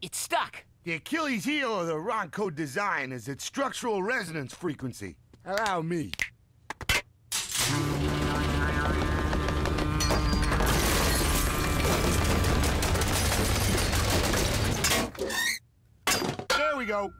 It's stuck. The Achilles heel of the Ronco design is its structural resonance frequency. Allow me. There we go.